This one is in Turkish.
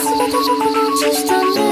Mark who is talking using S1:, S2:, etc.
S1: 全て僕の知した願い帳